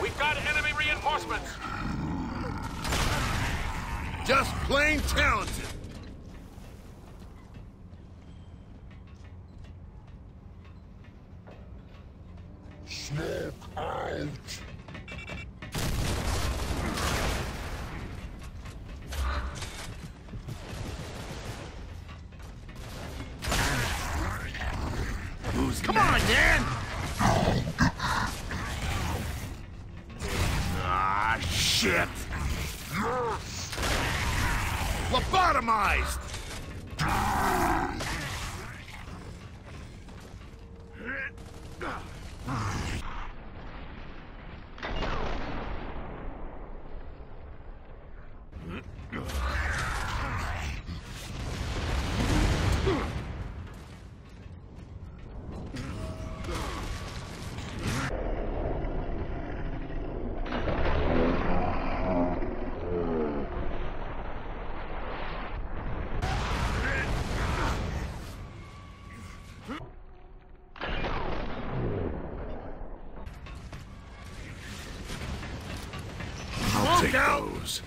We've got enemy reinforcements. Just plain talented. Smoke out. Who's Come on, man! Shit! Lobotomized! Take those.